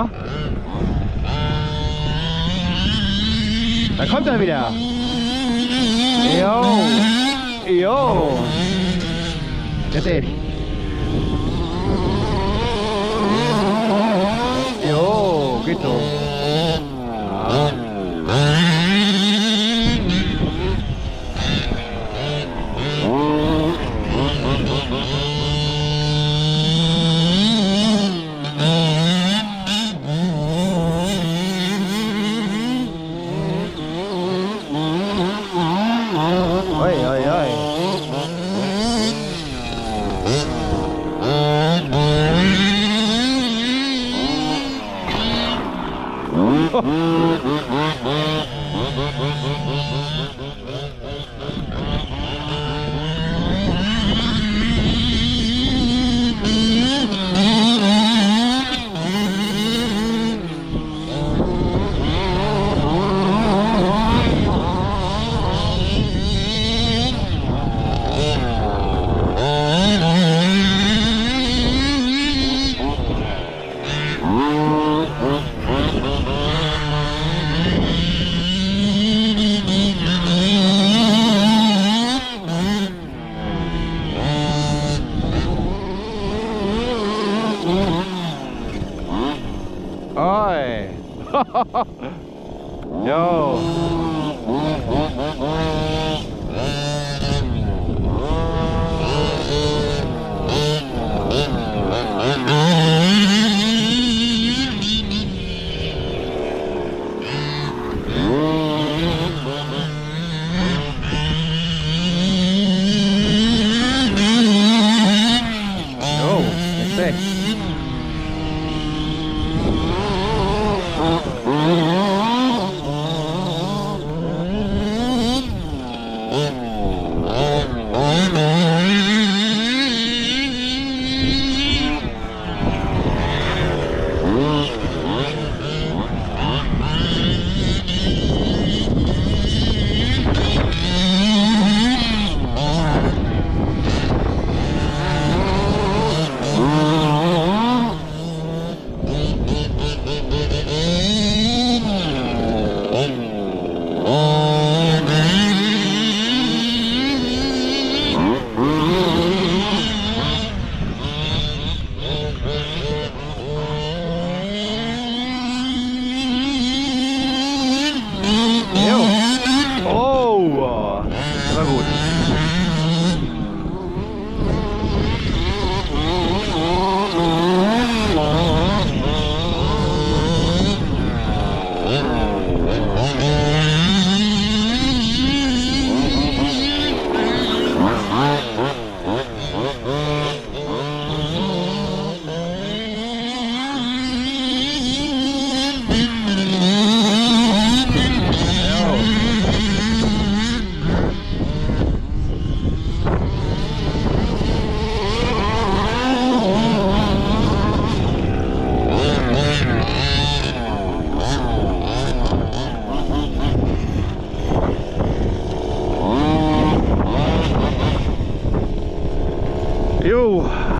So. Da kommt er wieder. Jo. Jo. Jetzt ich. Jo, geht so. Ôi ôi ôi Oh. 야. Aua. Aber gut.